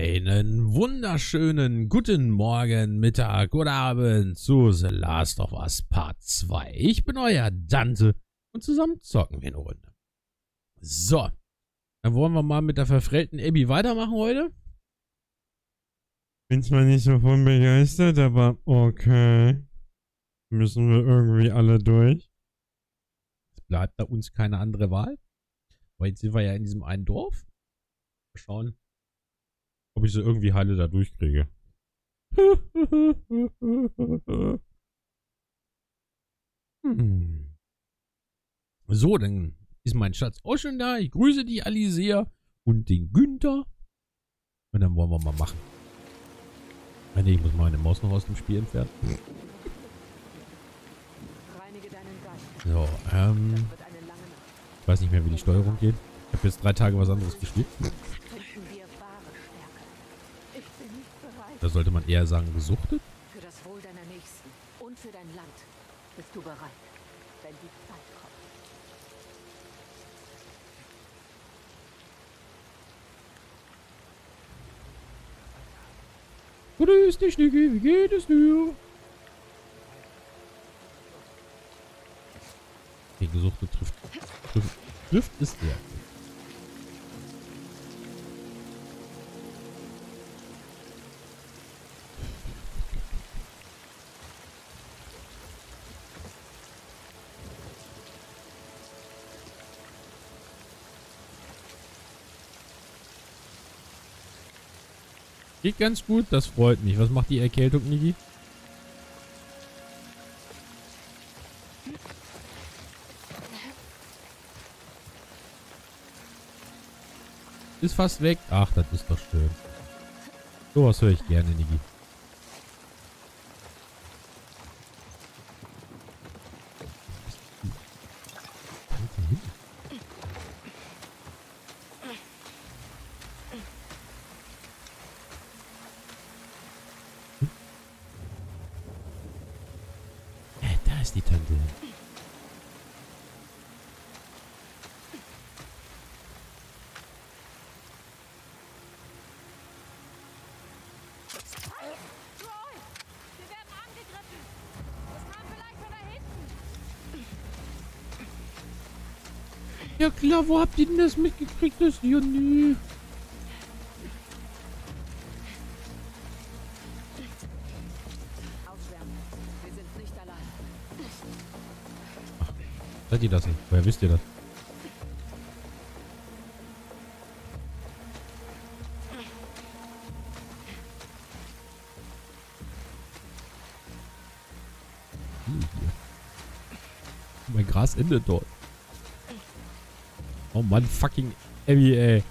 Einen wunderschönen guten Morgen, Mittag oder Abend zu The Last of Us Part 2. Ich bin euer Dante und zusammen zocken wir eine Runde. So, dann wollen wir mal mit der verfrellten Abby weitermachen heute. Bin zwar nicht so von begeistert, aber okay. Müssen wir irgendwie alle durch. Es bleibt bei uns keine andere Wahl. Weil jetzt sind wir ja in diesem einen Dorf. Mal schauen, ob ich sie irgendwie heile da durchkriege. Hm. So, dann ist mein Schatz auch schon da. Ich grüße die Alisea und den Günther. Und dann wollen wir mal machen. Ah, nee, ich muss meine Maus noch aus dem Spiel entfernen. So, ähm. Ich weiß nicht mehr, wie die Steuerung geht. Ich habe jetzt drei Tage was anderes gespielt. Da sollte man eher sagen, gesuchtet. Für das Wohl deiner Nächsten und für dein Land bist du bereit, wenn die Zeit kommt. Grüß dich, Niki. Wie geht es dir? Die gesuchte trifft, trifft, trifft es sehr. Geht ganz gut, das freut mich. Was macht die Erkältung, Niki? Ist fast weg. Ach, das ist doch schön. Sowas höre ich gerne, Niki. Äh, Da ist die Tante. Hinten! Ja klar, wo habt ihr denn das mitgekriegt? Das ja Seid ihr das nicht? Woher wisst ihr das? Hm. Mein Gras endet dort. Oh Mann, fucking Abby, ey.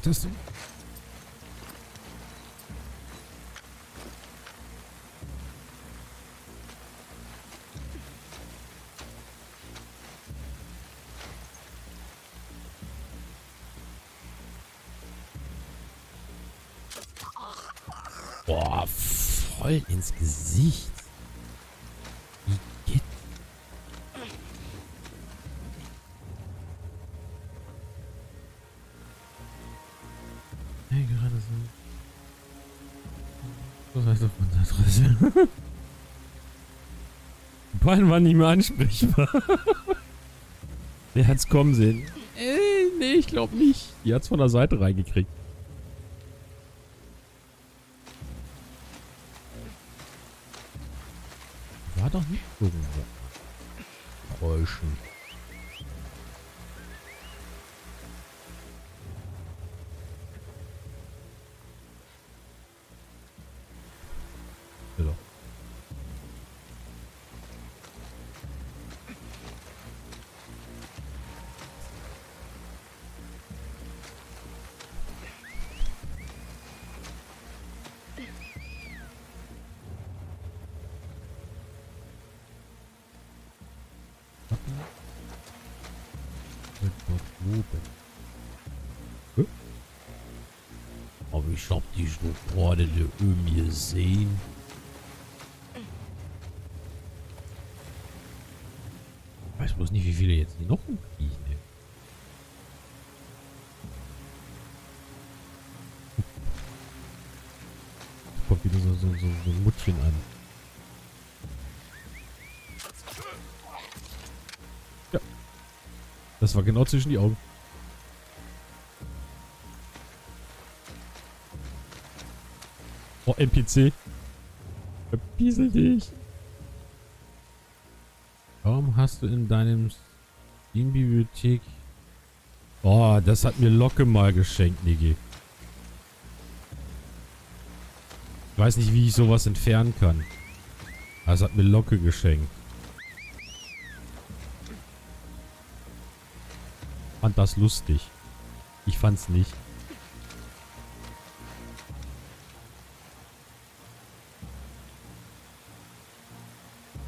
Verkehrte Taste. Boah, voll ins Gesicht. Hey, gerade so. Was heißt auf unserer Adresse? Die beiden waren nicht mehr ansprechbar. Wer hat's kommen sehen? Äh, nee, ich glaube nicht. Die hat's von der Seite reingekriegt. War doch nicht irgendwo. Geräuschen. Oben gesehen. Ich weiß bloß nicht, wie viele jetzt hier noch rumfliegen. ey. Da kommt wieder so, so, so, so ein Muttchen an. Ja. Das war genau zwischen die Augen. NPC. Verpiesel dich. Warum hast du in deinem Steam-Bibliothek... Oh, das hat mir Locke mal geschenkt, Niki. Ich weiß nicht, wie ich sowas entfernen kann. Das hat mir Locke geschenkt. Fand das lustig. Ich fand's nicht.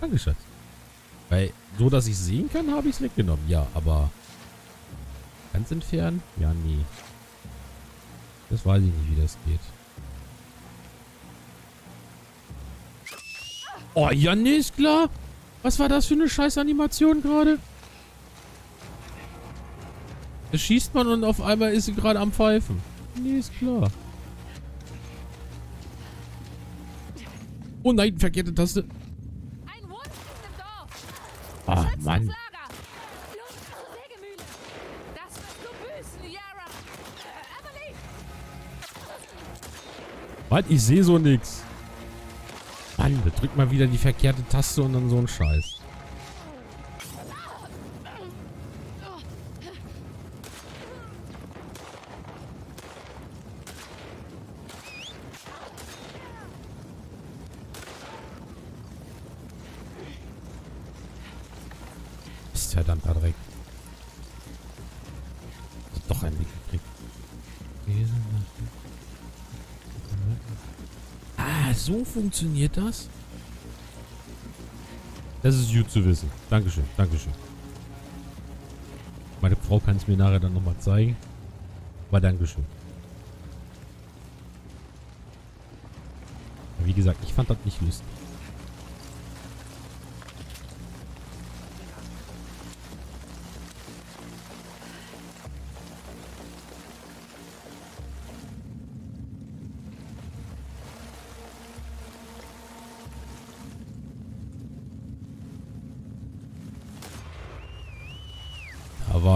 Danke, Schatz. Weil, so dass ich sehen kann, habe ich es weggenommen. Ja, aber ganz entfernen? Ja, nee. Das weiß ich nicht, wie das geht. Oh, ja, nee, ist klar. Was war das für eine scheiß Animation gerade? Da schießt man und auf einmal ist sie gerade am Pfeifen. Nee, ist klar. Oh nein, verkehrte Taste. Ein Wurf ist im Dorf. Ah, Schützt das Mann. Lager. Los, Sägemühle. Das wirst du büßen, Yara. Äh, Emily. Was? Ich sehe so nix. Mann, da drückt mal wieder die verkehrte Taste und dann so ein Scheiß. Funktioniert das? Das ist gut zu wissen. Dankeschön, Dankeschön. Meine Frau kann es mir nachher dann nochmal zeigen. Aber Dankeschön. Wie gesagt, ich fand das nicht lustig.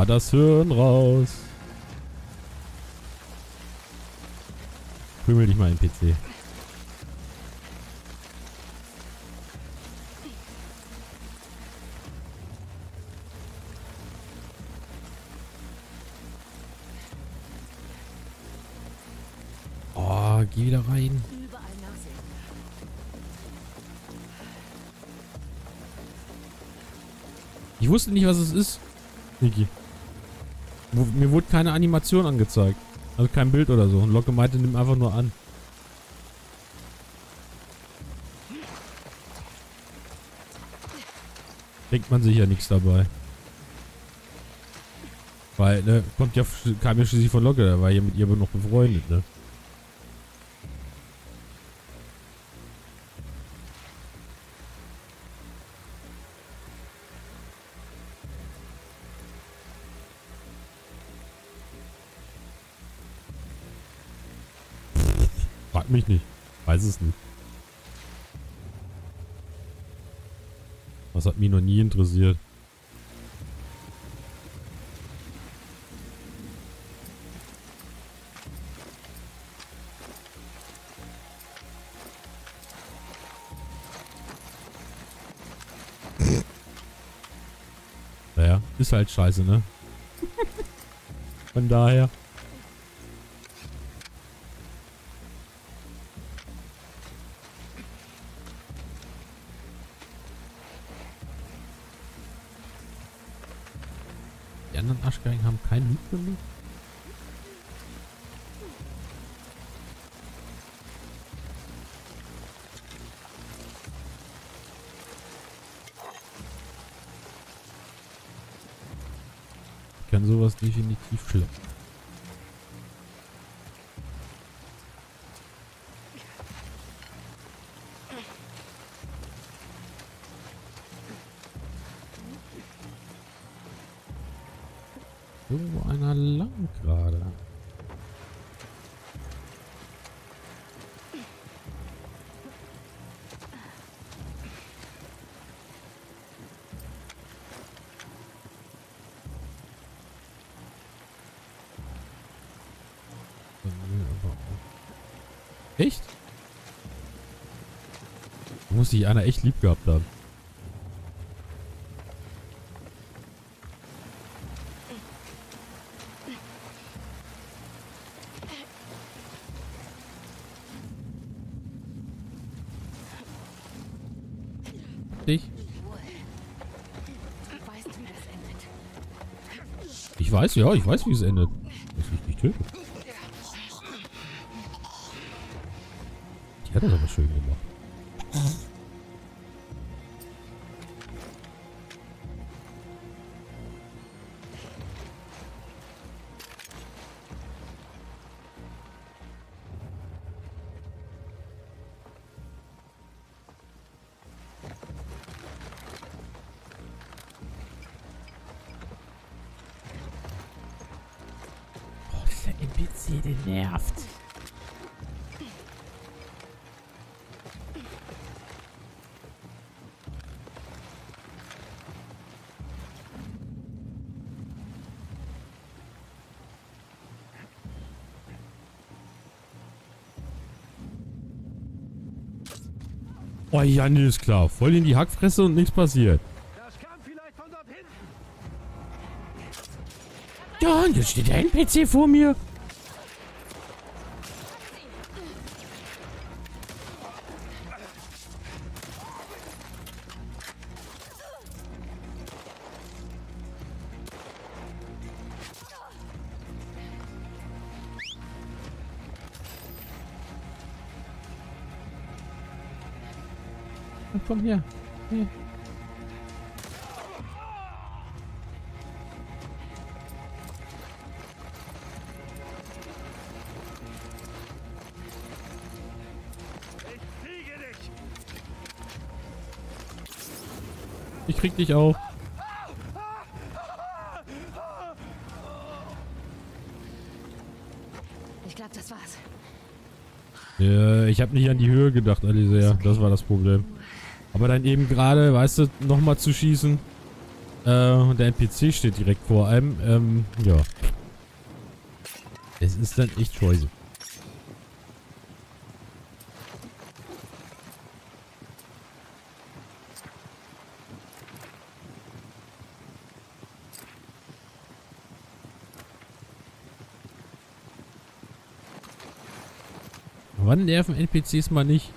War das Hirn raus. Krümel dich mal im PC. Oh, geh wieder rein. Ich wusste nicht, was es ist. Niki. Mir wurde keine Animation angezeigt. Also kein Bild oder so. Und Locke meinte, nimm einfach nur an. Denkt man sich ja nichts dabei. Weil, ne, kommt ja, kam ja schließlich von Locke, der war ja mit ihr aber noch befreundet, ne? Interessiert. Naja, ist halt scheiße, ne? Von daher. Definitiv schleppen. Echt? Muss sich einer echt lieb gehabt haben. Dich? Das. Ich weiß, ja, ich weiß, wie es endet. Dass ich dich töte. Die hat das aber schön Oh ja, ist klar. Voll in die Hackfresse und nichts passiert. Ja, und jetzt steht der NPC vor mir. Komm her. Hier. Ich krieg dich auch. Ich glaube, das war's. Ja, ich habe nicht an die Höhe gedacht, Alisea. Das war das Problem. Aber dann eben gerade, weißt du, nochmal zu schießen. Äh, und der NPC steht direkt vor einem. Ähm, ja. Es ist dann echt scheiße. Wann nerven NPCs mal nicht?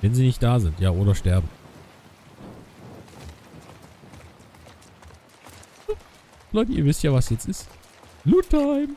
Wenn sie nicht da sind, ja, oder sterben. Leute, ihr wisst ja, was jetzt ist. Loot Time!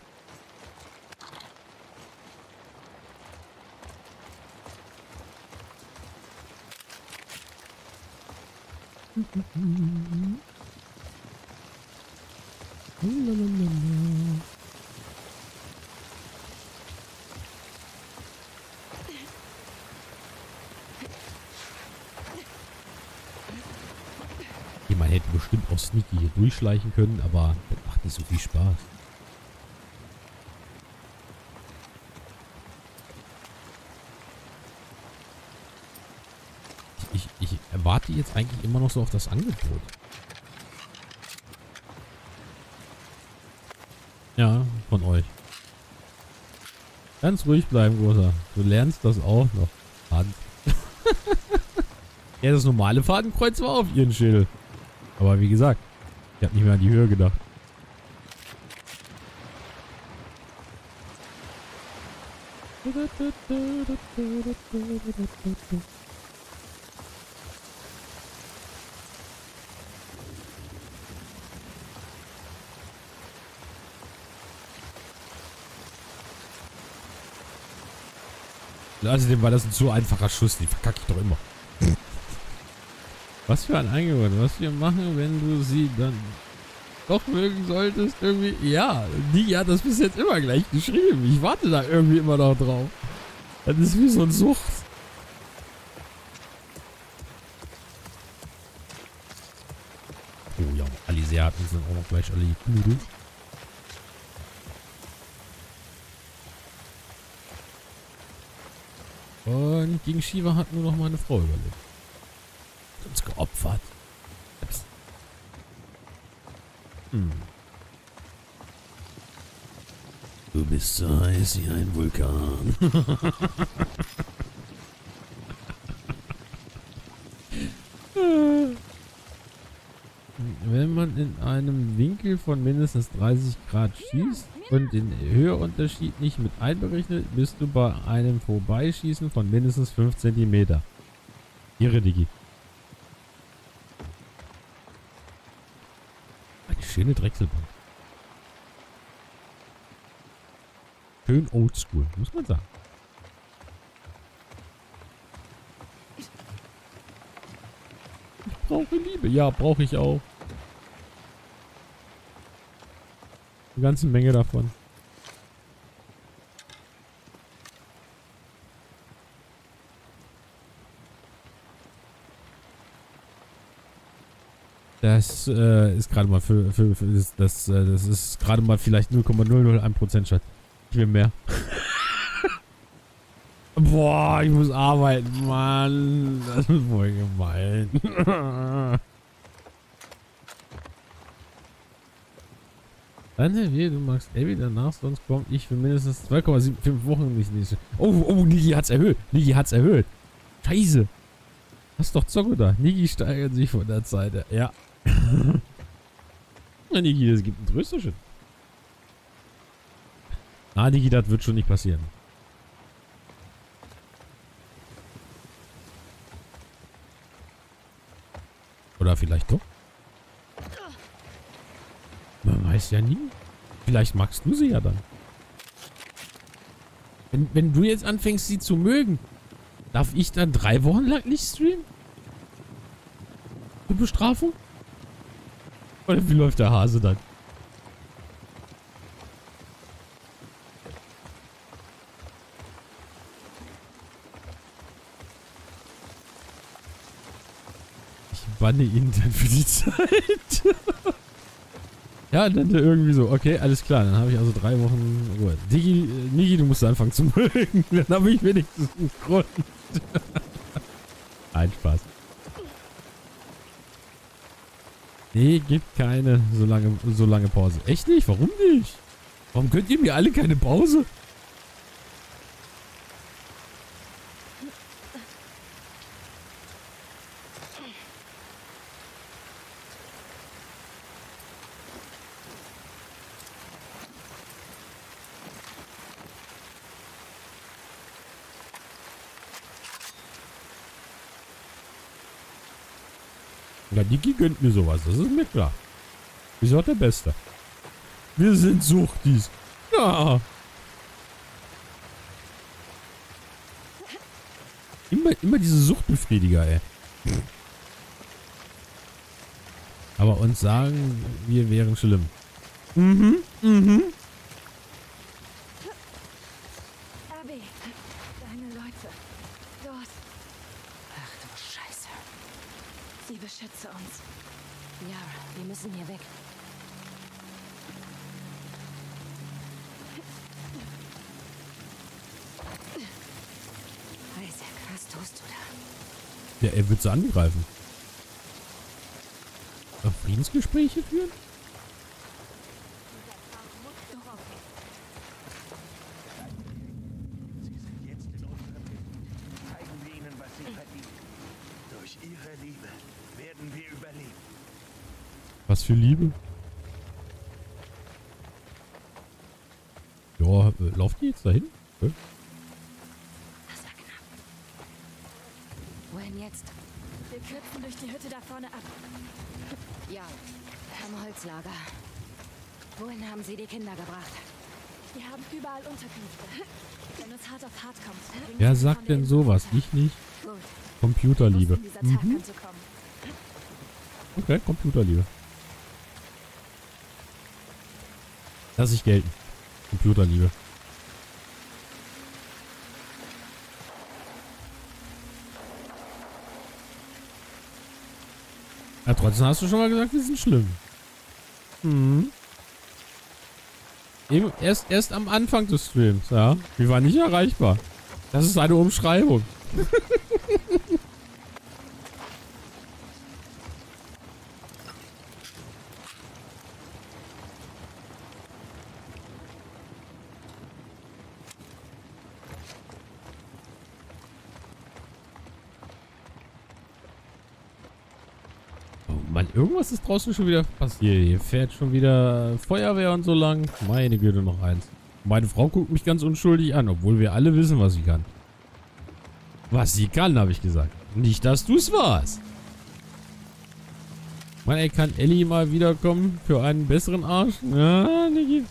Man hätte bestimmt auch sneaky hier durchschleichen können, aber das macht nicht so viel Spaß. Ich, ich erwarte jetzt eigentlich immer noch so auf das Angebot. Ja, von euch. Ganz ruhig bleiben, Großer. Du lernst das auch noch. Hans. ja, das normale Fadenkreuz war auf ihren Schild. Aber wie gesagt, habe nicht mehr an die Höhe gedacht. Außerdem war das ein zu einfacher Schuss, die verkacke ich doch immer. Was für ein Angebot, was wir machen, wenn du sie dann... doch mögen solltest, irgendwie. Ja, Niki hat das bis jetzt immer gleich geschrieben. Ich warte da irgendwie immer noch drauf. Das ist wie so ein Sucht. Oh ja, Aliseaten sind auch noch gleich alle geknudelt. Und gegen Shiva hat nur noch meine Frau überlebt. Hat uns geopfert. Ups. Hm. Du bist so heiß wie ein Vulkan. Wenn man in einem Winkel von mindestens 30 Grad schießt und den Höheunterschied nicht mit einberechnet, bist du bei einem Vorbeischießen von mindestens 5 cm. Ihre Digi. Schöne Drechselbank. Schön oldschool, muss man sagen. Ich brauche Liebe. Ja, brauche ich auch. Eine ganze Menge davon. Das äh, ist gerade mal für, für, für das, das, äh, das ist gerade mal vielleicht 0,001% Schatz. Ich will mehr. Boah, ich muss arbeiten, Mann. Das ist voll gemein. Dann wie du magst Abby, danach, sonst komme ich für mindestens 2,75 Wochen nicht. nicht. Oh, oh, Niki hat's erhöht. Niki hat's erhöht. Scheiße. Hast doch Zocke da. Niki steigert sich von der Seite. Ja. Niki, es gibt ein Trösterchen. Ah, Niki, das wird schon nicht passieren. Oder vielleicht doch? Man weiß ja nie. Vielleicht magst du sie ja dann. Wenn, wenn du jetzt anfängst, sie zu mögen, darf ich dann drei Wochen lang nicht streamen? Für Bestrafung? Oder wie läuft der Hase dann? Ich banne ihn dann für die Zeit. ja, dann irgendwie so. Okay, alles klar. Dann habe ich also drei Wochen Ruhe. Digi, äh, Niki, du musst anfangen zu mögen. Dann habe ich wenigstens einen Grund. Ein Spaß. Nee, gibt keine so lange, so lange Pause. Echt nicht? Warum nicht? Warum könnt ihr mir alle keine Pause? Ja, Niki gönnt mir sowas, das ist mir klar. Ist auch der Beste. Wir sind Suchtis. Ja. Immer, immer diese Suchtbefriediger, ey. Aber uns sagen, wir wären schlimm. Mhm, mhm. Abby, deine Leute. Dort. Ach du Scheiße. Sie beschütze uns. Yara, wir müssen hier weg. Isaac, was tust du? Ja, er wird sie angreifen. Äh, Friedensgespräche führen? Was für Liebe? Ja, äh, lauft die jetzt dahin? Äh? Das war knapp. Wohin jetzt? Wir kürzen durch die Hütte da vorne ab. Ja, am Holzlager. Wohin haben Sie die Kinder gebracht? Wir haben überall Unterkünfte. Wenn es hart auf hart kommt. Wer sagt denn sowas? Ich nicht. Gut. Computerliebe. Mhm. Okay, Computerliebe. Lass ich gelten. Computerliebe. Ja, trotzdem hast du schon mal gesagt, wir sind schlimm. Mhm. Eben erst, erst am Anfang des Streams, ja. Wir waren nicht erreichbar. Das ist eine Umschreibung. irgendwas ist draußen schon wieder passiert. Hier fährt schon wieder Feuerwehr und so lang. Meine Güte, noch eins. Meine Frau guckt mich ganz unschuldig an, obwohl wir alle wissen, was sie kann. Was sie kann, habe ich gesagt. Nicht, dass du es warst. Mann, ey, kann Ellie mal wiederkommen für einen besseren Arsch? Ja, Niki.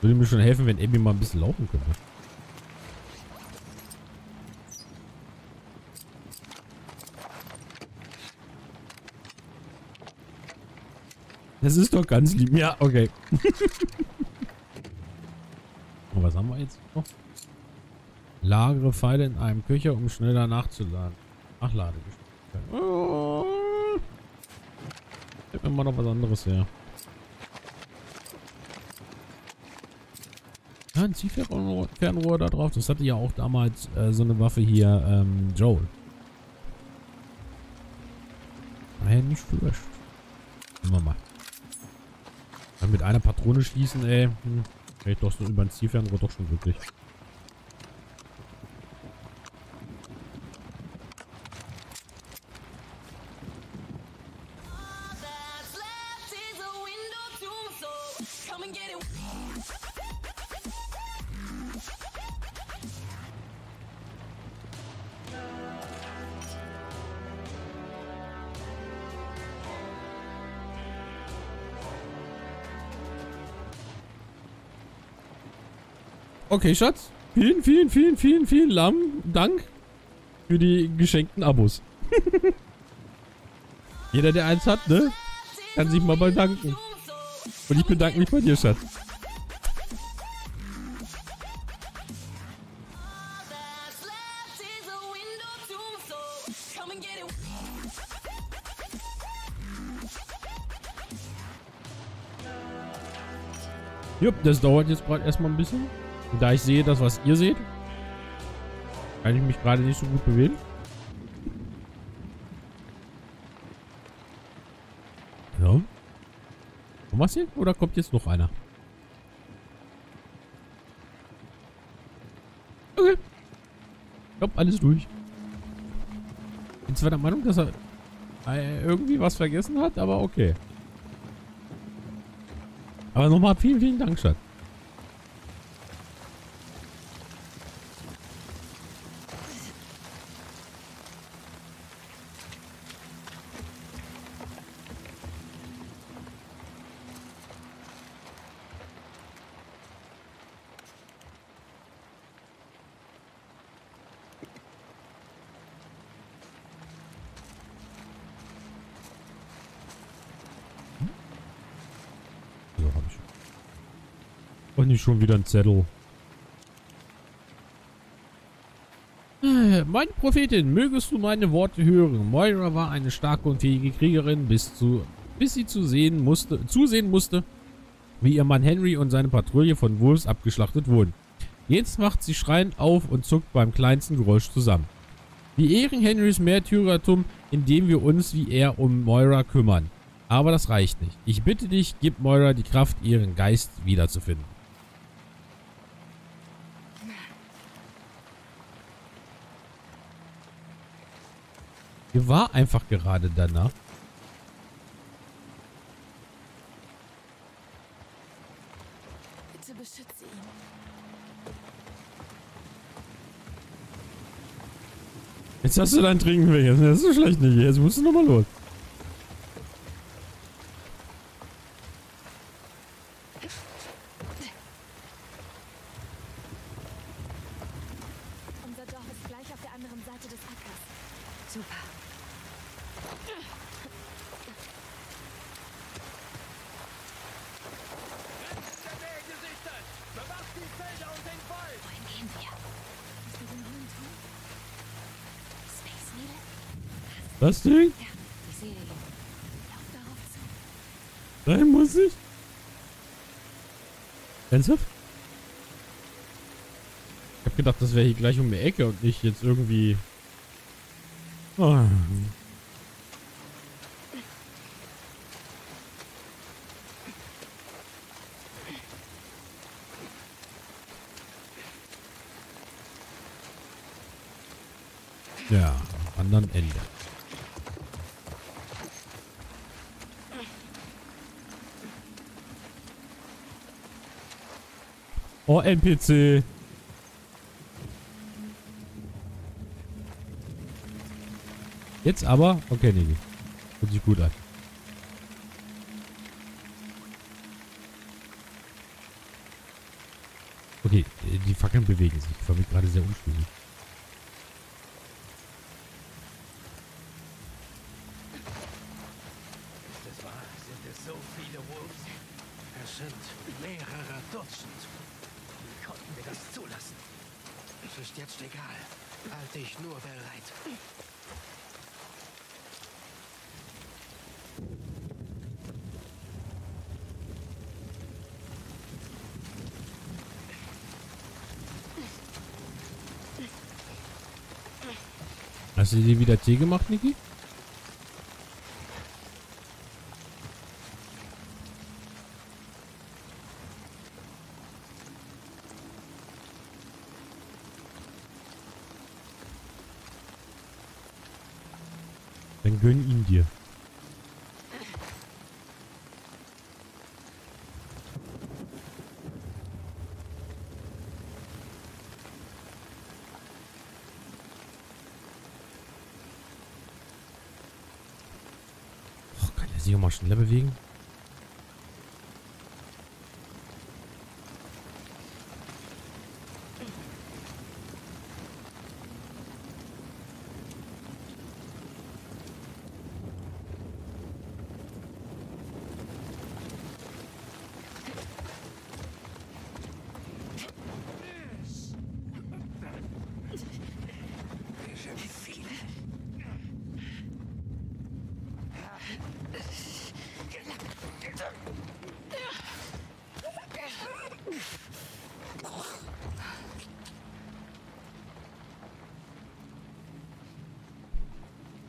Würde mir schon helfen, wenn Abby mal ein bisschen laufen könnte. Das ist doch ganz lieb. Ja, okay. Und was haben wir jetzt noch? Lagere Pfeile in einem Köcher, um schneller nachzuladen. Ach. Oh. Gib mir mal noch was anderes her. Ja, ein Zielfernrohr Fernrohr da drauf. Das hatte ja auch damals äh, so eine Waffe hier, ähm, Joel. Daher nicht schlecht. Wir mal. Mit einer Patrone schießen, ey. Hm. Wäre ich doch so über ein Zielfernrohr doch schon wirklich. Okay, Schatz. Vielen, vielen, vielen, vielen, vielen Lamm Dank für die geschenkten Abos. Jeder, der eins hat, ne? Kann sich mal bedanken. Und ich bedanke mich bei dir, Schatz. Jupp, das dauert jetzt gerade erstmal ein bisschen. Und da ich sehe, das, was ihr seht, kann ich mich gerade nicht so gut bewegen. Ja. Haben hier? Oder kommt jetzt noch einer? Okay. Ich glaube, alles durch. Bin zwar der Meinung, dass er äh, irgendwie was vergessen hat, aber okay. Aber nochmal vielen, vielen Dank, Schatz. Nicht schon wieder ein Zettel. Äh, Meine Prophetin, mögest du meine Worte hören. Moira war eine starke und fähige Kriegerin, bis, zu, bis sie zu sehen musste, zusehen musste, wie ihr Mann Henry und seine Patrouille von Wolves abgeschlachtet wurden. Jetzt macht sie schreiend auf und zuckt beim kleinsten Geräusch zusammen. Wir ehren Henrys Märtyrertum, indem wir uns wie er um Moira kümmern. Aber das reicht nicht. Ich bitte dich, gib Moira die Kraft, ihren Geist wiederzufinden. Hier war einfach gerade danach. Bitte beschütze ihn. Jetzt hast du dein Trinken vergessen. Das ist so schlecht nicht. Jetzt musst du nochmal los. Unser Dorf ist gleich auf der anderen Seite des Ackers. Super. Das Ding? Nein, muss ich? Ernsthaft? Ich hab gedacht, das wäre hier gleich um die Ecke und nicht jetzt irgendwie... Ah. Ja, am anderen Ende. Oh, NPC. Jetzt aber? Okay, nee. Hört sich gut an. Okay, die Fackeln bewegen sich. Ich war mir gerade sehr unschlüssig. Ist es wahr? Sind es so viele Wolves? Es sind mehrere Dutzend. Wie konnten wir das zulassen? Es ist jetzt egal. Halte ich nur bereit. Wieder Tee gemacht, Niki? Dann gönn ihn dir. Oh, mal schneller bewegen?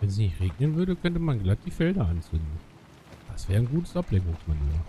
Wenn es nicht regnen würde, könnte man glatt die Felder anzünden. Das wäre ein gutes Ablenkungsmanöver.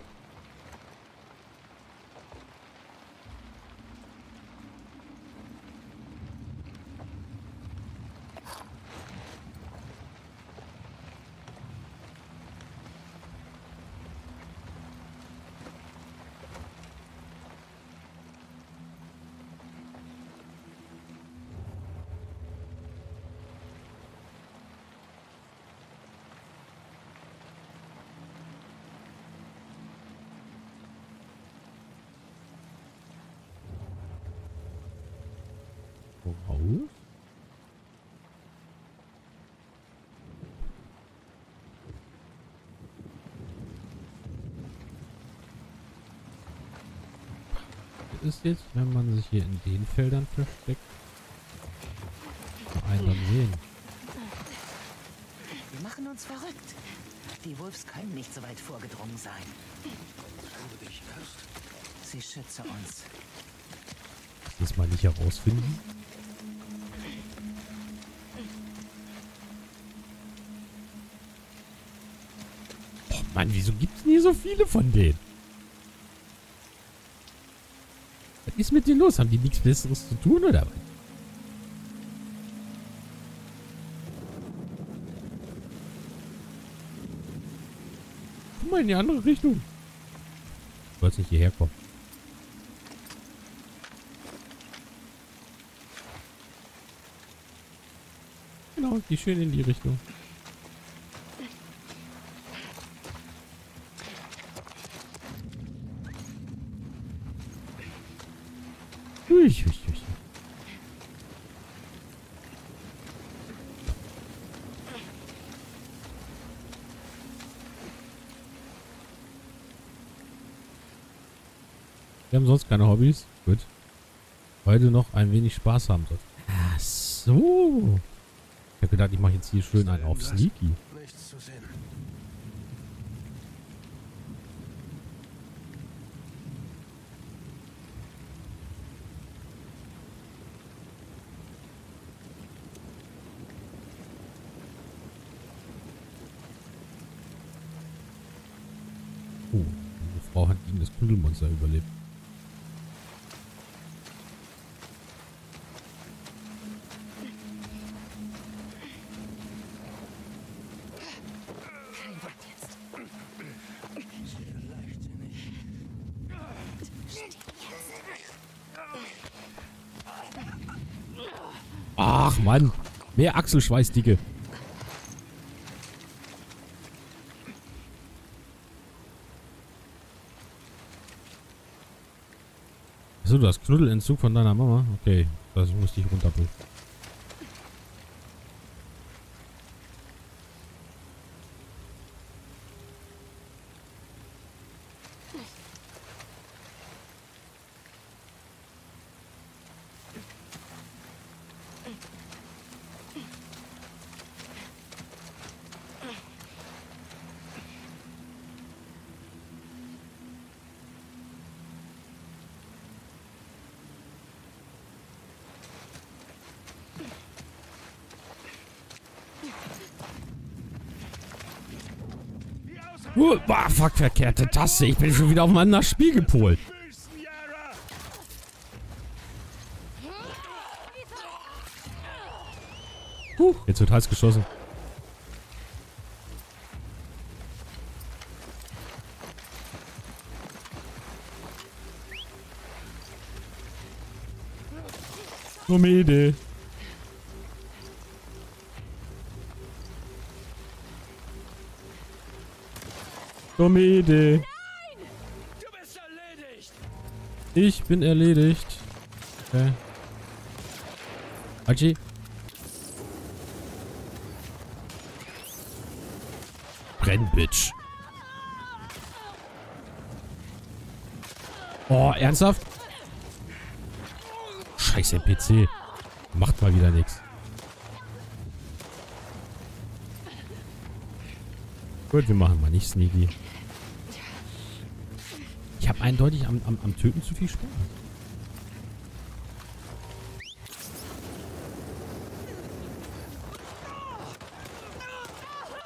Voraus? ist jetzt, wenn man sich hier in den Feldern versteckt, einen dann sehen. Wir machen uns verrückt. Die Wolves können nicht so weit vorgedrungen sein. Sie schütze uns. Das mal nicht herausfinden. Oh Mann, wieso gibt es hier so viele von denen? Was ist mit denen los? Haben die nichts Besseres zu tun oder was? Guck mal in die andere Richtung. Du sollst nicht hierher kommen. Genau, geh schön in die Richtung. Wir haben sonst keine Hobbys. Gut. Heute noch ein wenig Spaß haben soll. Ach so. Ich hab gedacht, ich mache jetzt hier schön einen auf Sneaky. Oh, die Frau hat gegen das Knuddelmonster überlebt. Mann. Mehr Achselschweiß, Dicke. Achso, du hast Knuddelentzug von deiner Mama? Okay, das muss dich runterbringen. Fuck, verkehrte Taste. Ich bin schon wieder auf ein anderes Spiel gepolt. Huh, jetzt wird heiß geschossen. Dumme Idee. Dumme Idee. Du bist erledigt! Ich bin erledigt. Okay. Hachi. Brenn, Bitch. Oh, ernsthaft? Scheiße, PC. Macht mal wieder nichts. Gut, wir machen mal nicht sneaky. Ich habe eindeutig am, am, am Töten zu viel Spaß.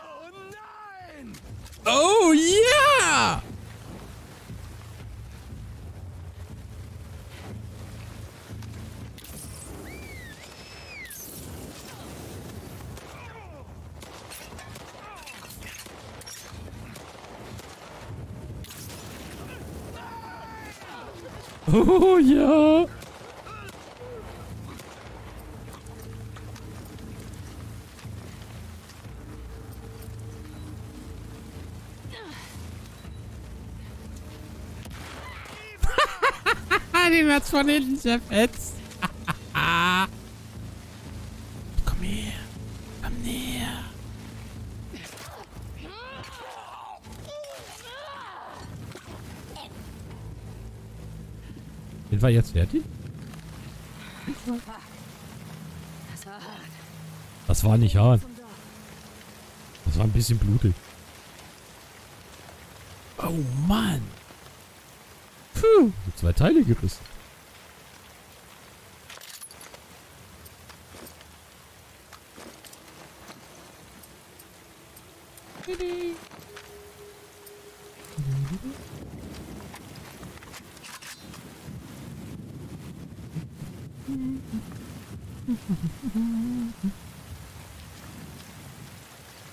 Oh nein! Oh yeah! Oh ja! Den hat's von hinten zerfetzt. Sind wir jetzt fertig? Das war hart. Das war nicht hart. Das war ein bisschen blutig. Oh Mann. Puh. Zwei Teile gerissen.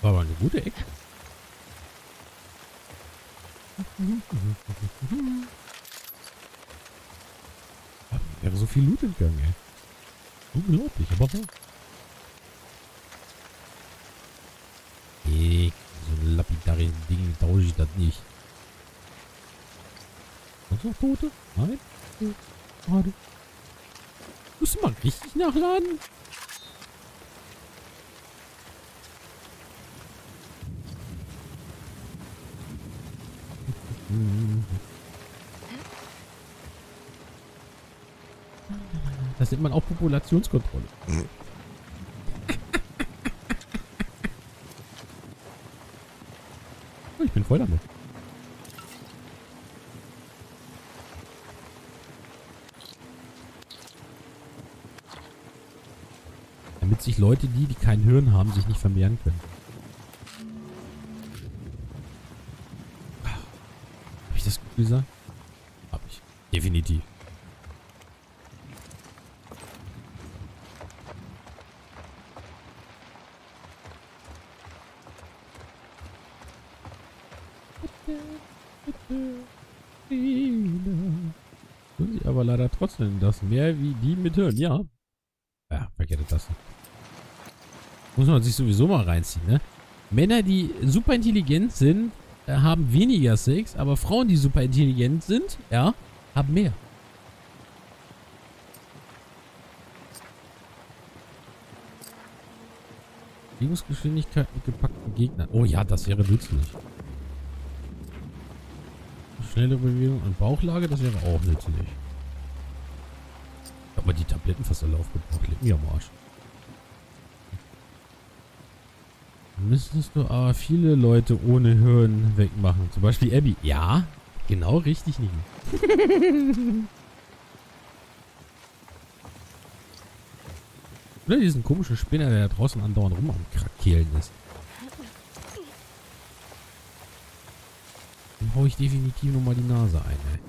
War aber eine gute Ecke. Ah, Wäre so viel Loot entgangen, ey. Wahr. Nee, so ein lapidares Ding tausche ich das nicht. Sonst noch Tote? Nein? Oh, Schade. Muss man richtig nachladen? Das nennt man auch Populationskontrolle. Mhm. Ich bin voll damit. Damit sich Leute, die, die kein Hirn haben, sich nicht vermehren können. Hab ich das gut gesagt? Hab ich. Definitiv. Trotzdem das mehr wie die mit Hirn, ja. Ja, verkehrt das. Muss man sich sowieso mal reinziehen, ne? Männer, die super intelligent sind, äh, haben weniger Sex, aber Frauen, die super intelligent sind, ja, haben mehr. Bewegungsgeschwindigkeit mit gepackten Gegnern. Oh ja, das wäre nützlich. Schnelle Bewegung und Bauchlage, das wäre auch nützlich. Mal die Tabletten fast alle aufgebraucht. Leg mir am Arsch. Müsstest du aber viele Leute ohne Hirn wegmachen. Zum Beispiel Abby. Ja, genau richtig, nicht. Oder diesen komischen Spinner, der da draußen andauernd rum am Krakehlen ist. Dem hau ich definitiv nochmal die Nase ein, ey.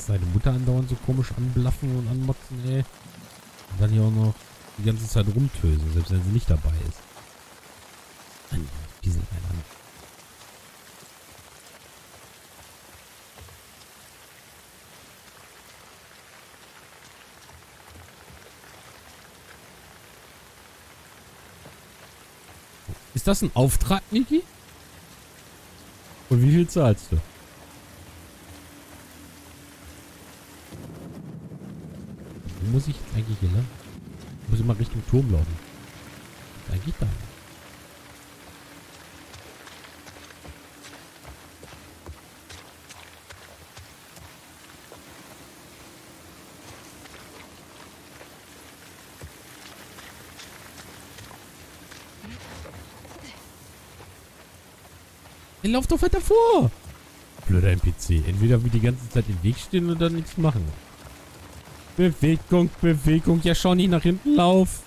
Ist seine Mutter andauernd so komisch anblaffen und anmotzen, ey. Und dann hier auch noch die ganze Zeit rumtösen, selbst wenn sie nicht dabei ist. Mann, die sind einander. Ist das ein Auftrag, Niki? Und wie viel zahlst du? Muss ich jetzt eigentlich hin, ne? Ich muss immer Richtung Turm laufen. Eigentlich da. Ihr lauft doch weiter vor. Blöder NPC. Entweder wie die ganze Zeit im Weg stehen oder nichts machen. Bewegung, Bewegung. Ja, schau nicht nach hinten. Lauf.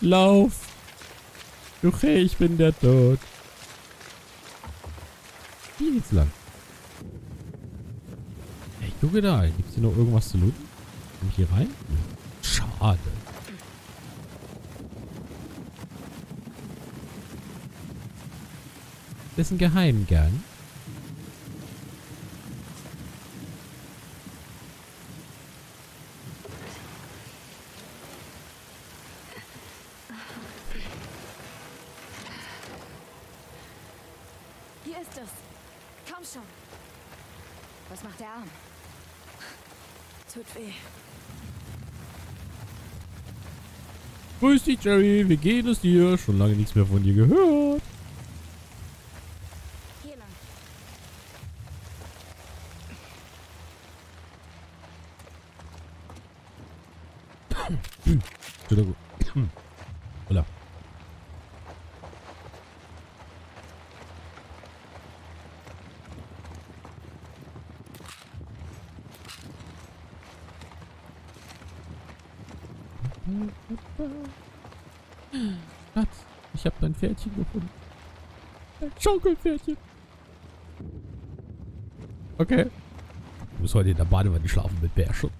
Lauf. Okay, ich bin der Tod. Hier geht's lang. Ey, Ich gucke da. Gibt's hier noch irgendwas zu looten? Komm ich hier rein? Schade. Das ist ein Geheimgang. Hier ist es. Komm schon. Was macht der Arm? Tut weh. Grüß dich, Jerry. Wie geht es dir? Schon lange nichts mehr von dir gehört. Hier lang. Entschuldigung. Hola. Schatz, ich habe dein Pferdchen gefunden. Ein Schaukelpferdchen. Okay. Du musst heute in der Badewanne schlafen mit Bärchen.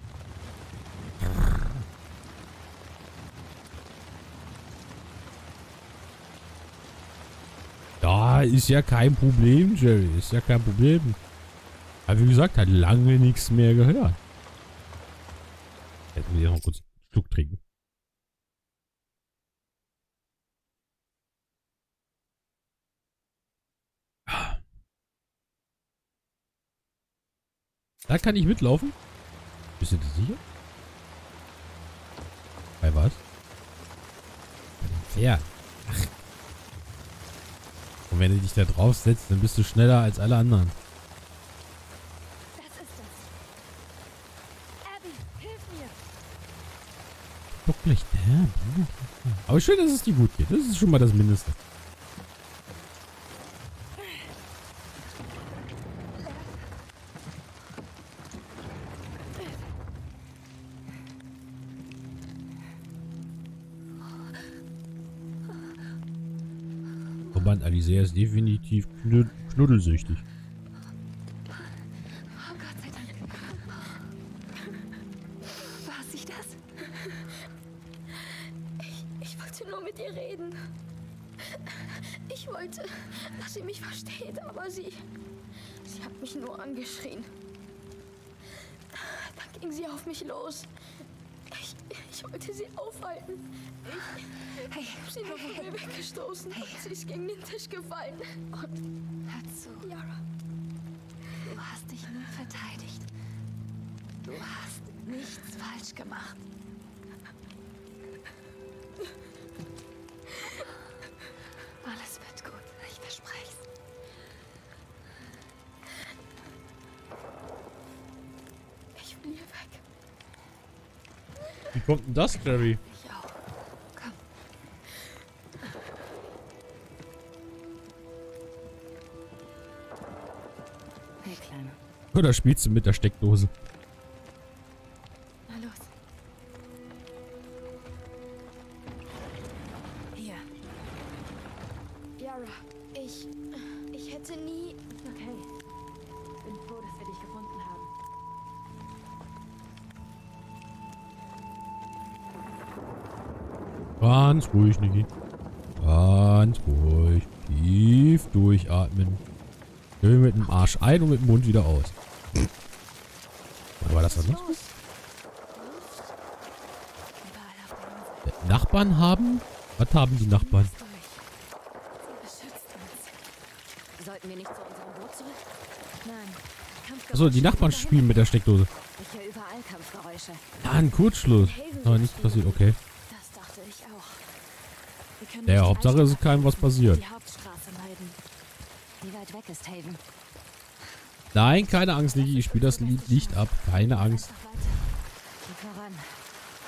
Ja, ist ja kein Problem, Jerry. Ist ja kein Problem. Aber wie gesagt, hat lange nichts mehr gehört. Jetzt muss ich noch kurz einen Schluck trinken. Da kann ich mitlaufen. Bist du dir sicher? Bei was? Bei dem Pferd. Ach. Und wenn du dich da drauf setzt, dann bist du schneller als alle anderen. Das ist es. Abby, hilf mir. Doch gleich. Ja, Aber schön, dass es dir gut geht. Das ist schon mal das Mindeste. Armband. Alicia ist definitiv knud knuddelsüchtig. Gemacht. Alles wird gut, ich verspreche es. ich will hier weg. Wie kommt denn das, Clary? Oder spielst du mit der Steckdose? Ruhig, Niki. Ganz ruhig. Tief durchatmen. Schön mit dem Arsch ein und mit dem Mund wieder aus. War das was? Nachbarn haben? Was haben die Nachbarn? Durch. Sie beschützt uns. Sollten wir nicht zu unserem Boot zurück? Nein. Achso, die Nachbarn spielen mit der Steckdose. Ich höre überall Kampfgeräusche. Ah, ein Kurzschluss. Ah, nichts passiert, okay. Das dachte ich auch. Wir können Ja, durch die Hauptsache es ist keinem was passiert. Nein, keine Angst, Niki. Ich spiele das Lied nicht ab. Keine Angst.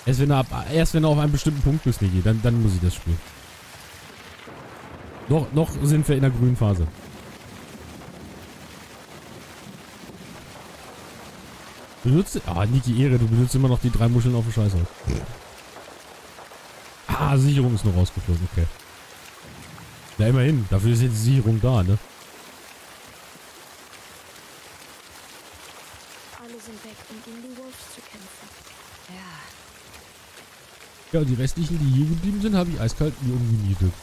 Erst wenn, er ab, erst wenn er auf einem bestimmten Punkt ist, Niki, dann, dann muss ich das spielen. Noch, noch sind wir in der grünen Phase. Benutze. Ah, Niki Ehre, du benutzt immer noch die drei Muscheln auf dem Scheißhaus. Ah, Sicherung ist nur rausgeflogen, okay. Na, immerhin. Dafür ist jetzt die Sicherung da, ne? Alle sind weg, um gegen die Wolves zu kämpfen. Ja. Ja, und die restlichen, die hier geblieben sind, habe ich eiskalt nie umgenietet.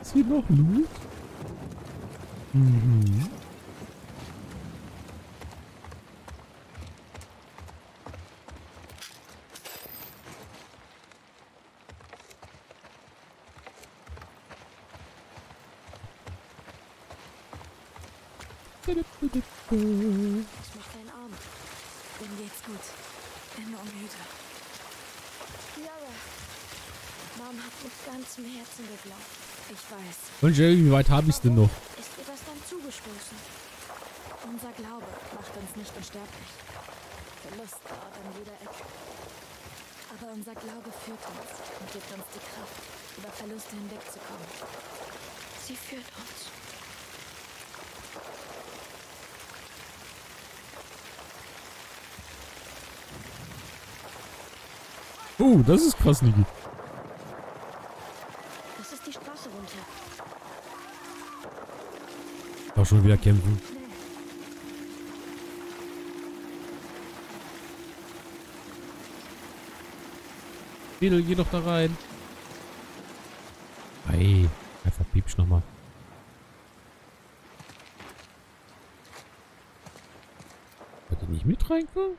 Ist hier noch Loot? Mhm. Ich mach deinen Arm. Dem geht's gut. Bin nur müde. Yara. Mom hat mit ganzem Herzen geglaubt. Ich weiß. Und Jerry, wie weit habe ich es denn noch? Ist dir das dann zugestoßen? Unser Glaube macht uns nicht unsterblich. Verlust dauert an jeder Ecke. Aber unser Glaube führt uns und gibt uns die Kraft, über Verluste hinwegzukommen. Sie führt uns. Oh, das ist krass, Niki. Das ist die Straße runter. Auch schon wieder kämpfen. Mädel, geh doch da rein. Ei, einfach piepsch nochmal. Wollt ihr nicht mit reinkommen?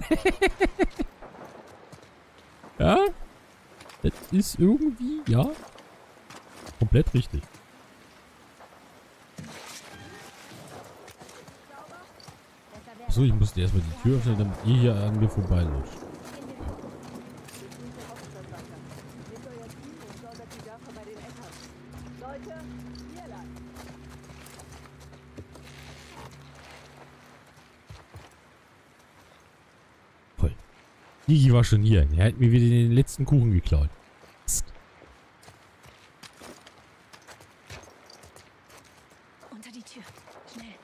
ja? Das ist irgendwie, ja. Komplett richtig. So, ich musste erstmal die Tür öffnen, damit ihr hier an mir vorbeiläuft. Niki war schon hier. Er hat mir wieder den letzten Kuchen geklaut. Psst. Unter die Tür. Schnell.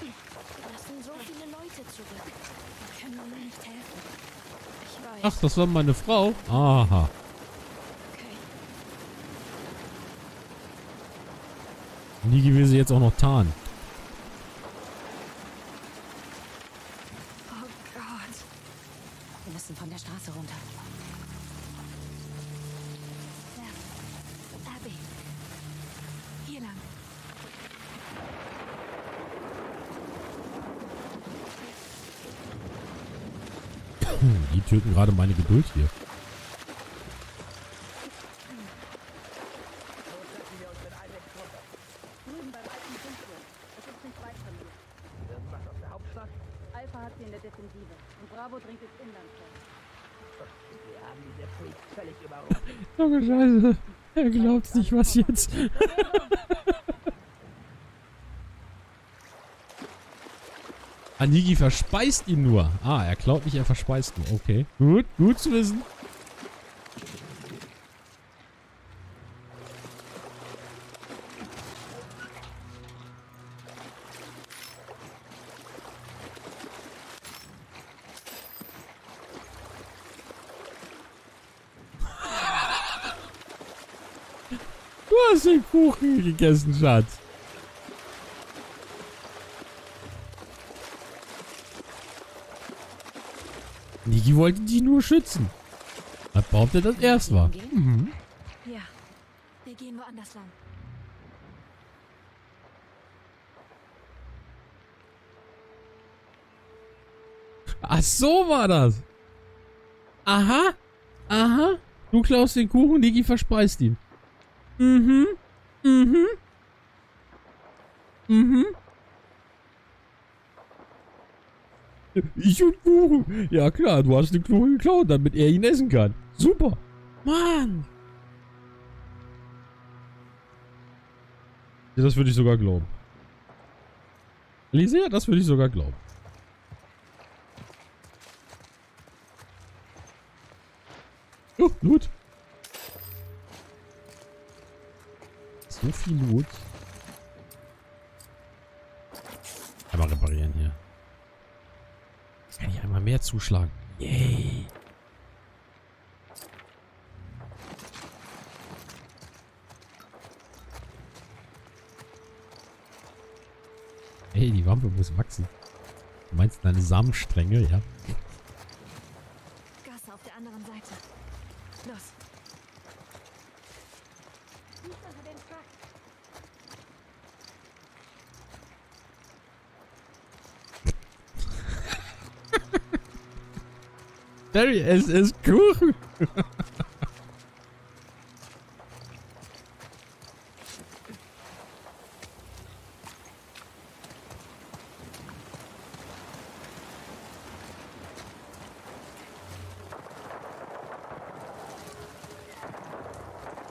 Wir lassen so viele Leute zurück. Wir können nicht helfen. Ich weiß. Ach, das war meine Frau? Aha. Niki will sie jetzt auch noch tarnen. Oh Gott. Wir müssen von der Straße runter. Ja. Abby. Hier lang. Hm, die töten gerade meine Geduld hier. Irgendwas aus der Hauptstadt? Alpha hat sie in der Defensive und Bravo dringt ins Inland vor. Wir haben diese Freaks völlig überrumpelt. Oh, Scheiße. Glaubt nicht, was jetzt. Anigi verspeist ihn nur. Ah, er klaut nicht, er verspeist nur. Okay. Gut, gut zu wissen. Hast den Kuchen gegessen, Schatz. Niki wollte dich nur schützen. Hat behauptet, dass er es war. Mhm. Ja. Wir gehen woanders lang. Ach, so war das. Aha. Aha. Du klaust den Kuchen, Niki verspeist ihn. Mhm. Mhm. Mhm. Ich und Kuchen. Ja klar, du hast den Kuchen geklaut, damit er ihn essen kann. Super. Mann. Ja, das würde ich sogar glauben. Lisa, das würde ich sogar glauben. Oh, Loot. So viel Loot. Einmal reparieren hier. Kann ich einmal mehr zuschlagen. Yay. Hey, die Wampe muss wachsen. Du meinst deine Samenstränge, ja? Gasse auf der anderen Seite. Los. Barry, es ist Kuchen.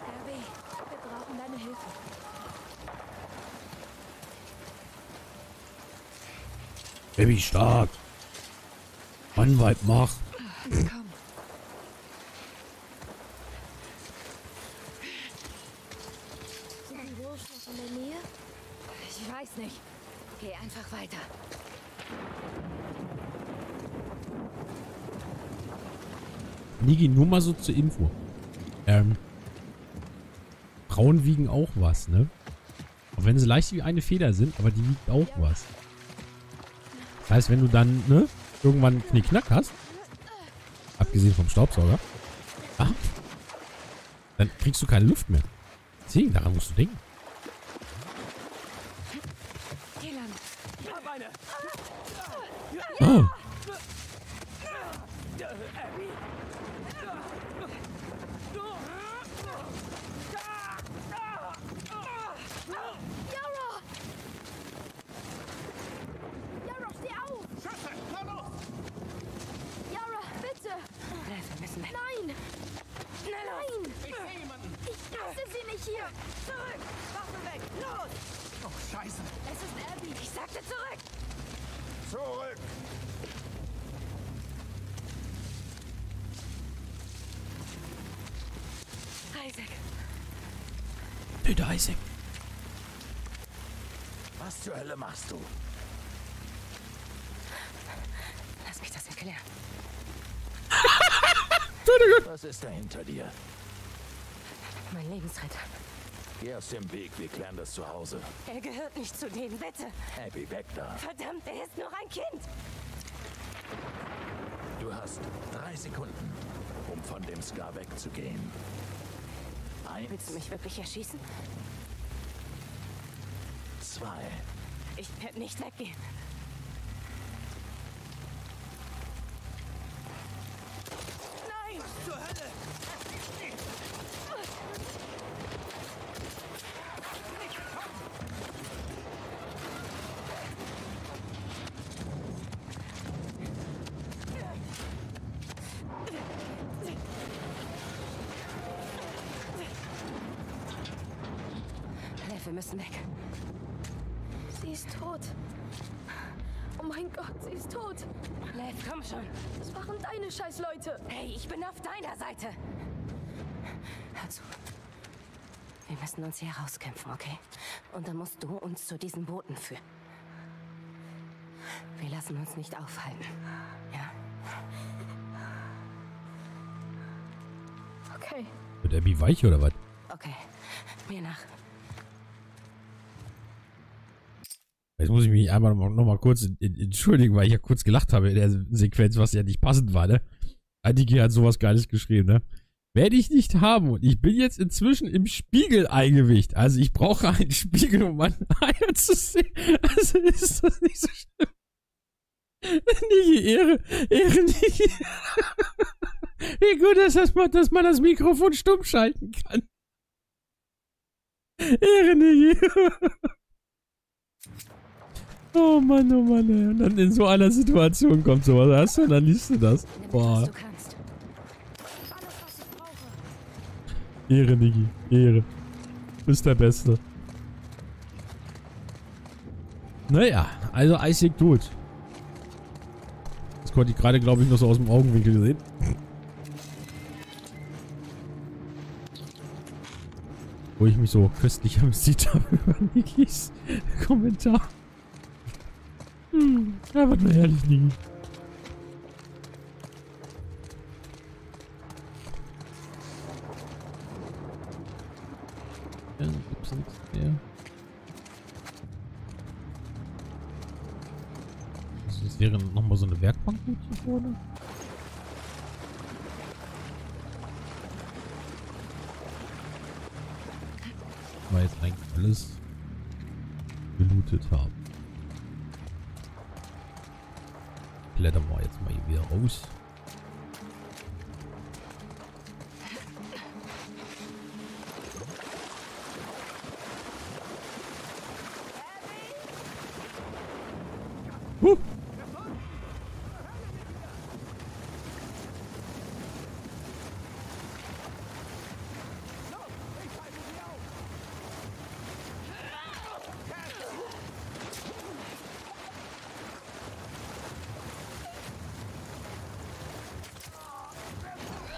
Abby, wir brauchen deine Hilfe. Baby, stark. Mann, weit mach. Komm. Sind die Wolves noch in der Nähe? Ich weiß nicht. Geh einfach weiter. Niki, nur mal so zur Info. Ähm, Frauen wiegen auch was, ne? Auch wenn sie leicht wie eine Feder sind, aber die wiegt auch was. Das heißt, wenn du dann, ne, irgendwann einen Knickknack hast, abgesehen vom Staubsauger, ah, dann kriegst du keine Luft mehr. Deswegen, daran musst du denken. Hier lang. Ich hab eine! Oh, Abby! Yara! Yara, steh auf! Schüsse! Na los! Yara, bitte! Lev, wir müssen weg. Nein! Nein! Ich seh jemanden! Ich lasse sie nicht hier! Zurück! Waffe weg! Los! Oh, Scheiße! Es ist Abby. Ich sagte zurück! Zurück! Isaac. Töte Isaac. Was zur Hölle machst du? Erklär. Was ist da hinter dir? Mein Lebensretter. Geh aus dem Weg, das zu Hause. Er gehört nicht zu denen, bitte. Abby, weg da. Verdammt, er ist nur ein Kind. Du hast drei Sekunden, um von dem Scar wegzugehen. Willst du Eins, mich wirklich erschießen? zwei, Ich werde nicht weggehen. Nein! Zur Hölle! Lev, wir müssen weg. Sie ist tot. Oh mein Gott, sie ist tot. Lev, komm schon. Das waren deine Scheißleute. Hey, ich bin auf deiner Seite. Hör zu. Wir müssen uns hier rauskämpfen, okay? Und dann musst du uns zu diesen Booten führen. Wir lassen uns nicht aufhalten. Ja? Okay. Wird Abby weich oder was? Okay. Mir nach. Jetzt muss ich mich einmal noch, noch mal kurz entschuldigen, weil ich ja kurz gelacht habe in der Sequenz, was ja nicht passend war, ne? Aniki hat sowas Geiles geschrieben, ne? Werde ich nicht haben und ich bin jetzt inzwischen im Spiegeleigewicht. Also ich brauche einen Spiegel, um meine Eier zu sehen. Also ist das nicht so schlimm. Niki, Ehre, Ehre, Niki. Wie gut ist das, dass man das Mikrofon stumm schalten kann. Ehre, Niki. Oh Mann, oh Mann, ey. Und dann in so einer Situation kommt sowas, hast du, und dann liest du das. Boah. Ehre, Niki, Ehre. Du bist der Beste. Naja, also Isaac tot. Das konnte ich gerade, glaube ich, nur so aus dem Augenwinkel sehen. Wo ich mich so köstlich amüsiert habe über Nikis Kommentar. Hm, einfach nur herrlich, Niki. Ja, gibt's nichts mehr. Das wäre nochmal so eine Werkbank mit hier vorne. Weil jetzt eigentlich alles gelootet haben. Klettern wir jetzt mal hier wieder raus.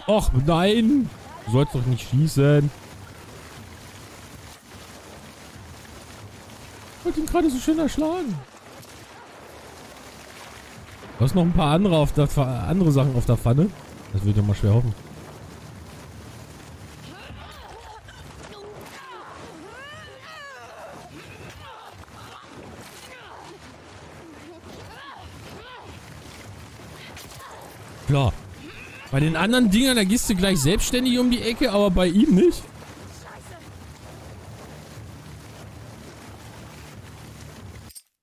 Och nein! Du sollst doch nicht schießen. Ich wollte ihn gerade so schön erschlagen. Du hast noch ein paar andere, auf der, andere Sachen auf der Pfanne. Das wird ja mal schwer hoffen. Klar. Bei den anderen Dingern, da gehst du gleich selbstständig um die Ecke, aber bei ihm nicht.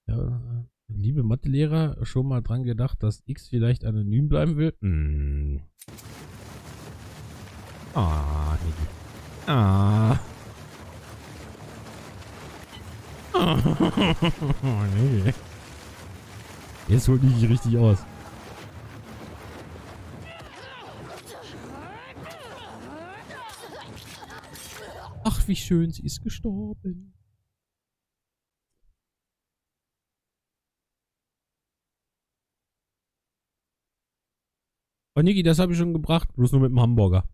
Ja, liebe Mathelehrer, schon mal dran gedacht, dass X vielleicht anonym bleiben will? Hm. Ah. Ah. Oh, nee. Jetzt holt Niki richtig aus. Wie schön, sie ist gestorben. Oh, Niki, das habe ich schon gebracht. Bloß nur mit dem Hamburger.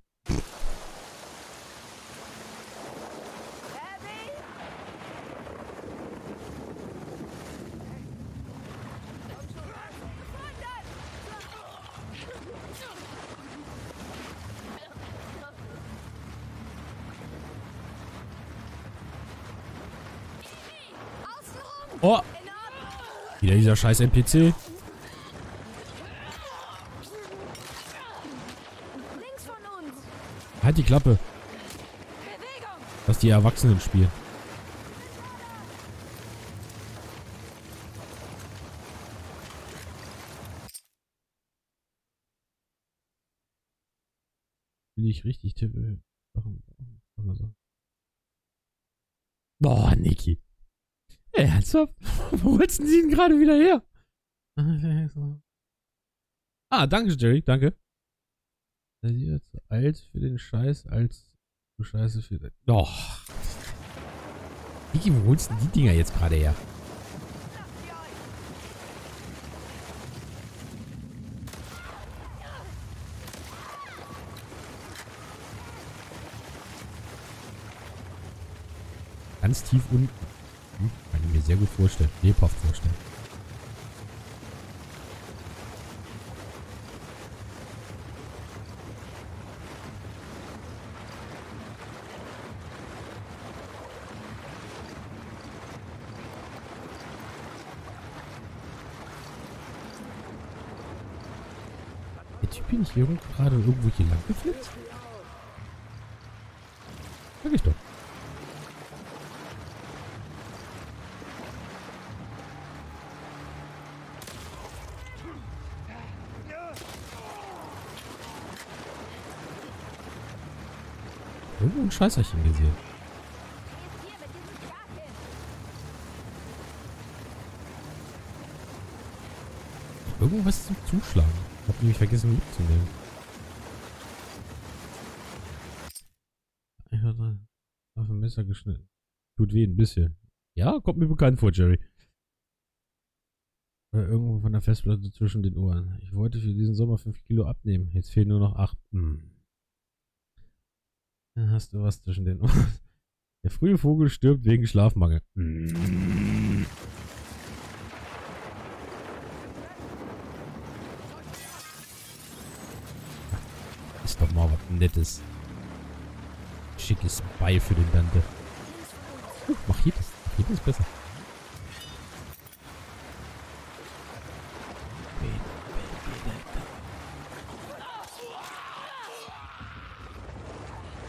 Oh! Wieder dieser scheiß NPC. Halt die Klappe. Lass die Erwachsenen spielen. Will ich richtig tippe. Sachen. Boah, Niki. Wo holst sie ihn gerade wieder her? Ah, danke, Jerry, danke. Ihr zu alt für den Scheiß, als du Scheiße für... Doch. Niki, wo holst denn die Dinger jetzt gerade her? Ganz tief unten. Hm, kann ich mir sehr gut vorstellen. Lebhaft vorstellen. Der Typ bin ich hier gerade irgendwo hier lang geflitzt? Sag ich doch. Irgendwo ein Scheißerchen gesehen. Irgendwas zum Zuschlagen. Hab nämlich vergessen mitzunehmen. Ich hatte auf dem Messer geschnitten. Tut weh, ein bisschen. Ja, kommt mir bekannt vor, Jerry. Oder irgendwo von der Festplatte zwischen den Ohren. Ich wollte für diesen Sommer 5 Kilo abnehmen. Jetzt fehlen nur noch 8. Hm. Dann hast du was zwischen den Ohren. Der frühe Vogel stirbt wegen Schlafmangel. Ist doch mal was Nettes. Schickes Beil für den Dante. Mach jedes. Mach jedes besser.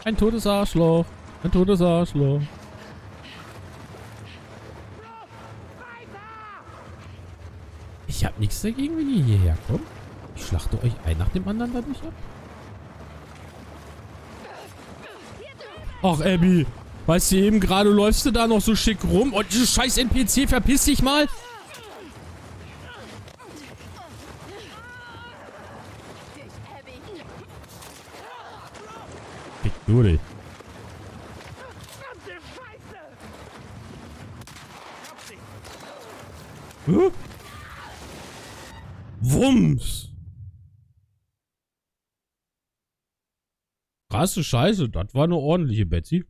Ein totes Arschloch. Ein totes Arschloch. Ich hab nichts dagegen, wenn ihr hierher kommt. Ich schlachte euch ein nach dem anderen dadurch ab. Ach, Abby. Weißt du, eben gerade läufst du da noch so schick rum und dieses scheiß NPC, verpiss dich mal. Fick du dich. Huh? Wumms. Krasse Scheiße, das war eine ordentliche Betsy.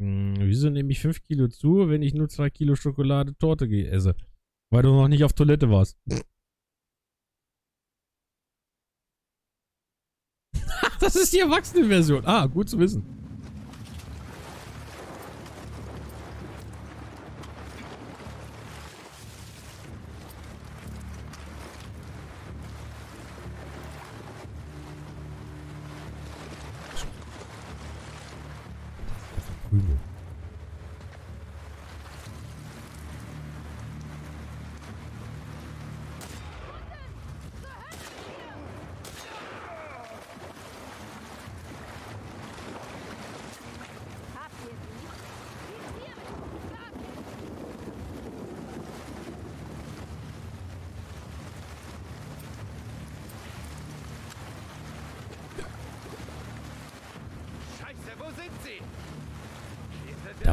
Hm, wieso nehme ich 5 Kilo zu, wenn ich nur 2 Kilo Schokolade Torte esse? Weil du noch nicht auf Toilette warst. das ist die Erwachsenenversion. Ah, gut zu wissen.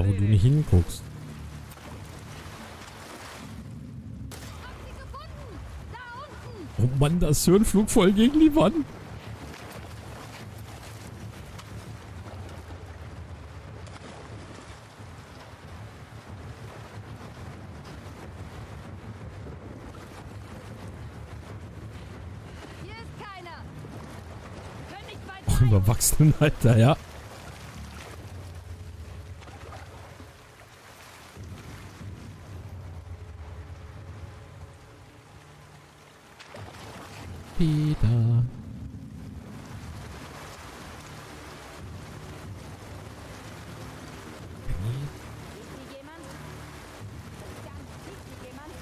Da, wo du nicht hinguckst. Oh Mann, das Hirnflug voll gegen die Wand. Oh, im Erwachsenenalter, ja. Peter. Sieht sie jemand? Dann sieht sie jemand?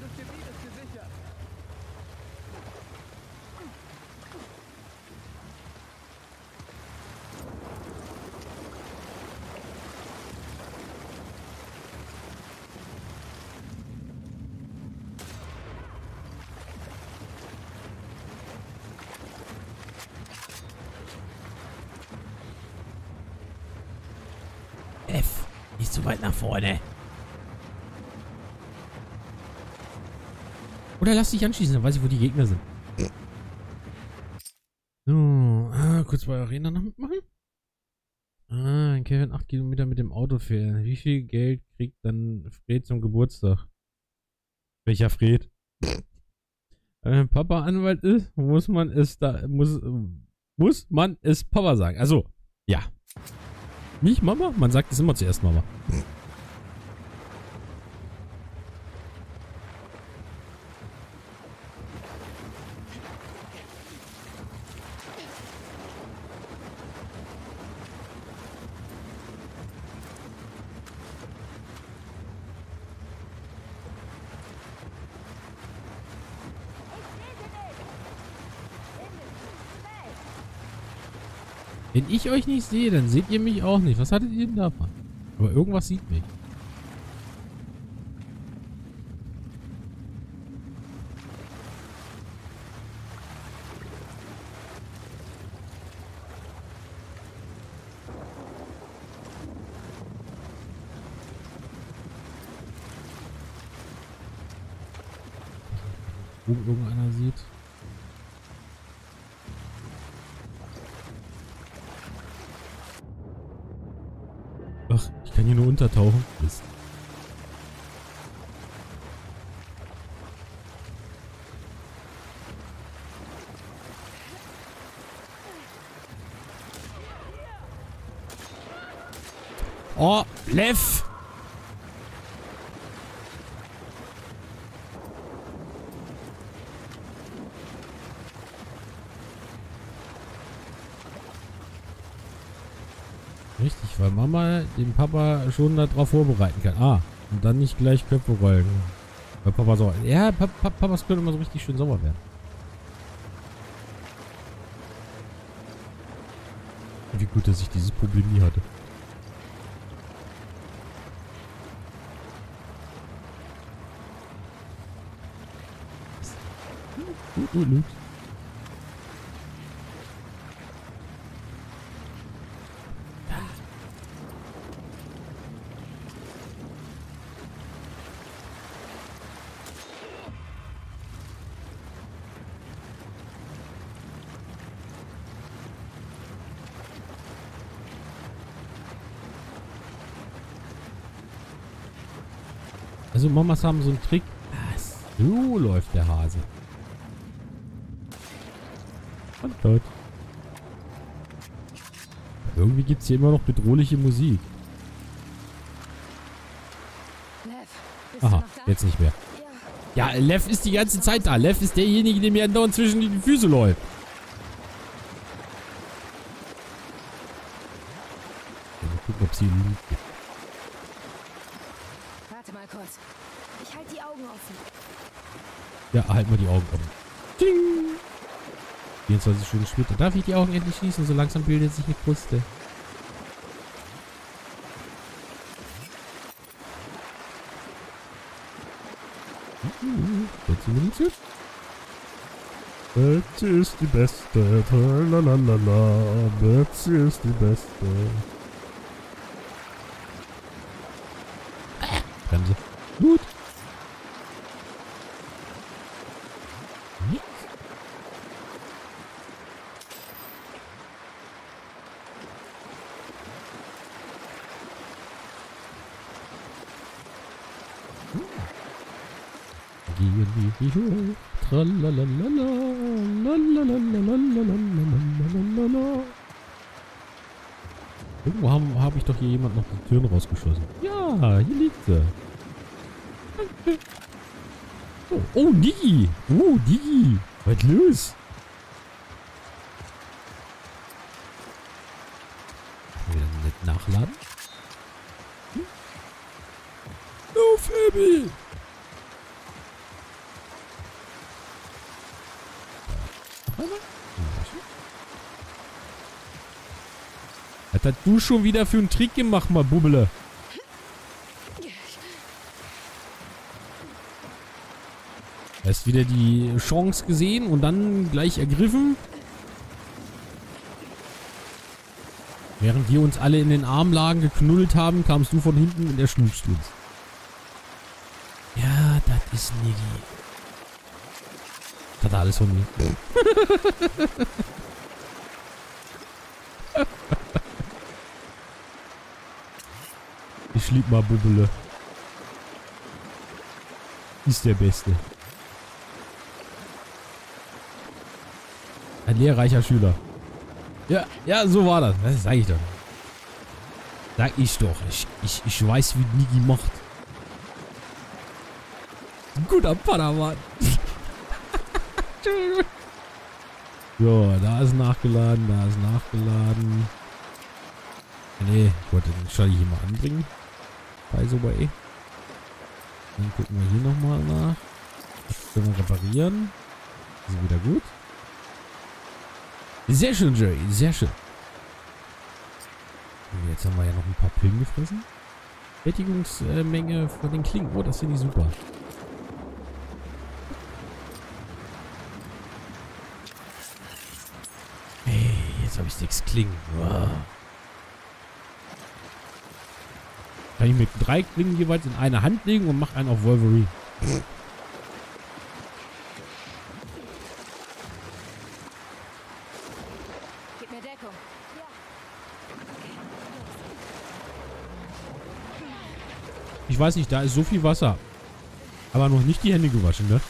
Das Gebiet ist gesichert. F. Nicht zu weit nach vorne. Oder lass dich anschießen, dann weiß ich, wo die Gegner sind. So, ah, kurz bei Arena noch mitmachen. Ah, Kevin 8 Kilometer mit dem Auto fährt. Wie viel Geld kriegt dann Fred zum Geburtstag? Welcher Fred? Wenn Papa Anwalt ist, muss man es da, muss, muss man es Papa sagen. Also, ja. Nicht Mama? Man sagt es immer zuerst Mama. Wenn ich euch nicht sehe, dann seht ihr mich auch nicht. Was hattet ihr denn davon? Aber irgendwas sieht mich. Irgendeiner sieht. Untertauchen. Mist. Oh, Lev! Richtig, weil Mama den Papa schon darauf vorbereiten kann. Ah, und dann nicht gleich Köpfe rollen. Weil Papa sauer. Ja, Pa- Pa- Papas können immer so richtig schön sauer werden. Wie gut, dass ich dieses Problem nie hatte. Gut, gut, gut. Also Mamas haben so einen Trick. Ah, so läuft der Hase. Und tot. Irgendwie gibt es hier immer noch bedrohliche Musik. Aha, jetzt nicht mehr. Ja. Ja, Lev ist die ganze Zeit da. Lev ist derjenige, der mir andauernd zwischen die Füße läuft. Mal gucken, ob sie Loot gibt. Warte mal kurz. Ich halte die Augen offen. Ja, halt mal die Augen offen. Ding! 24 Stunden später. Darf ich die Augen endlich schließen? So langsam bildet sich eine Kruste. Munition? Betsy ist die Beste. Betsy ist die Beste. Doch hier jemand noch die Türen rausgeschossen. Ja, hier liegt sie. Danke. Oh, oh Digi. Oh, Digi. Was los? Wieder nicht nachladen. Hm? Auf, Abby! Hast du schon wieder für einen Trick gemacht, mal Bubbele? Hast wieder die Chance gesehen und dann gleich ergriffen. Während wir uns alle in den Arm lagen, geknuddelt haben, kamst du von hinten und erschlugst uns. Ja, das ist Niggi. Das hat alles von mir. lieb mal Bubbele. Ist der Beste. Ein lehrreicher Schüler. Ja, ja, so war das. Das sag ich doch. Sag ich doch. Ich, ich, ich weiß, wie Niki macht. Guter Padawan. so, da ist nachgeladen, da ist nachgeladen. Nee, ich wollte den Schalli hier mal anbringen. Bei so bei. Dann gucken wir hier nochmal nach. Das können wir reparieren. Ist wieder gut. Sehr schön, Jerry. Sehr schön. Und jetzt haben wir ja noch ein paar Pillen gefressen. Fertigungsmenge von den Klingen. Oh, das finde ich super. Hey, jetzt habe ich sechs Klingen. Wow. Kann ich mit drei Klingen jeweils in eine Hand legen und mache einen auf Wolverine. Gib mir Deckung. Ich weiß nicht, da ist so viel Wasser. Aber noch nicht die Hände gewaschen, ne?